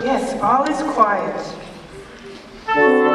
Yes, all is quiet.